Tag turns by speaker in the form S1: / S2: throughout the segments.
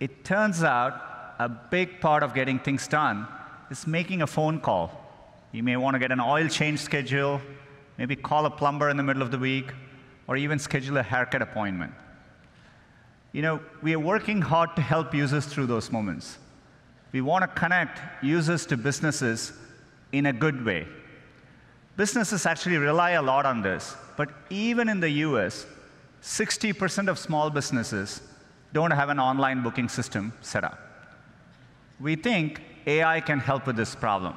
S1: It turns out a big part of getting things done is making a phone call. You may want to get an oil change schedule, maybe call a plumber in the middle of the week, or even schedule a haircut appointment. You know, we are working hard to help users through those moments. We want to connect users to businesses in a good way. Businesses actually rely a lot on this, but even in the US, 60% of small businesses don't have an online booking system set up. We think AI can help with this problem.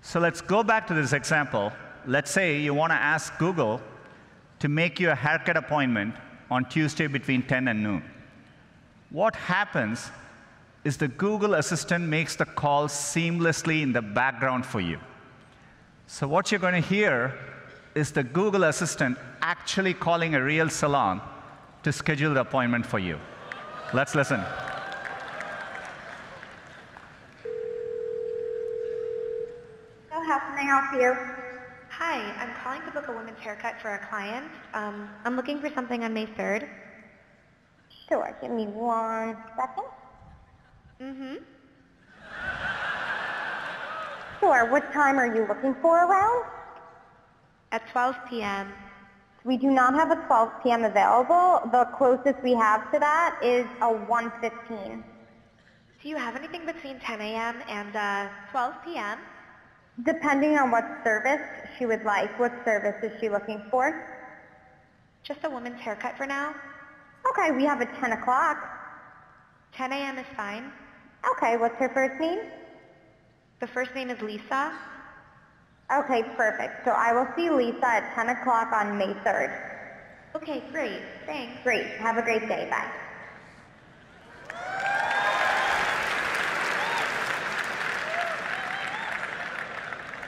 S1: So let's go back to this example. Let's say you want to ask Google to make you a haircut appointment on Tuesday between 10 and noon. What happens is the Google Assistant makes the call seamlessly in the background for you. So what you're going to hear is the Google Assistant actually calling a real salon to schedule the appointment for you. Let's listen.
S2: So how can I help you?
S3: Hi, I'm calling to book a women's haircut for a client. Um, I'm looking for something on May 3rd.
S2: Sure, give me one second.
S3: Mm-hmm.
S2: Sure, what time are you looking for around?
S3: At 12 p.m.
S2: We do not have a 12 p.m. available. The closest we have to that is a 1.15.
S3: Do you have anything between 10 a.m. and uh, 12 p.m.?
S2: Depending on what service she would like, what service is she looking for?
S3: Just a woman's haircut for now.
S2: Okay, we have a 10 o'clock.
S3: 10 a.m. is fine.
S2: Okay, what's her first name?
S3: The first name is Lisa.
S2: Okay, perfect. So I will see Lisa at 10 o'clock on May 3rd.
S3: Okay, great. Thanks.
S2: Great. Have a great day. Bye.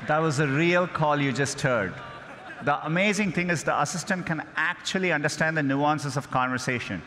S1: That was a real call you just heard. The amazing thing is the assistant can actually understand the nuances of conversation.